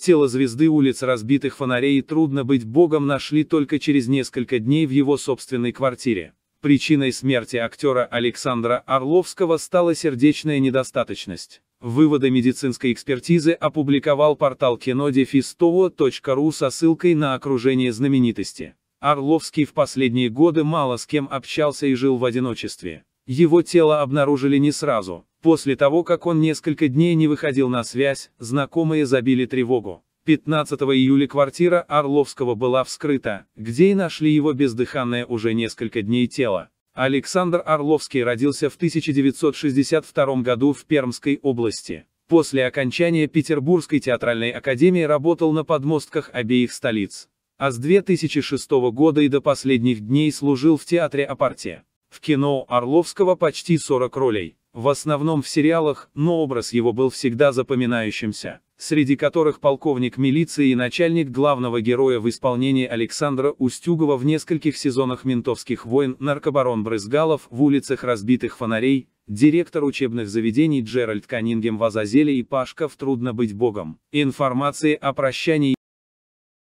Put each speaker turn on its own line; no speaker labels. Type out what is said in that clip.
Тело звезды улиц разбитых фонарей и трудно быть богом нашли только через несколько дней в его собственной квартире. Причиной смерти актера Александра Орловского стала сердечная недостаточность. Выводы медицинской экспертизы опубликовал портал кинодефистово.ру со ссылкой на окружение знаменитости. Орловский в последние годы мало с кем общался и жил в одиночестве. Его тело обнаружили не сразу. После того, как он несколько дней не выходил на связь, знакомые забили тревогу. 15 июля квартира Орловского была вскрыта, где и нашли его бездыханное уже несколько дней тело. Александр Орловский родился в 1962 году в Пермской области. После окончания Петербургской театральной академии работал на подмостках обеих столиц. А с 2006 года и до последних дней служил в театре Апарте. В кино Орловского почти 40 ролей, в основном в сериалах, но образ его был всегда запоминающимся, среди которых полковник милиции и начальник главного героя в исполнении Александра Устюгова в нескольких сезонах «Ментовских войн», наркобарон Брызгалов в «Улицах разбитых фонарей», директор учебных заведений Джеральд Каннингем в Азазеле и Пашка в «Трудно быть богом». Информации о прощании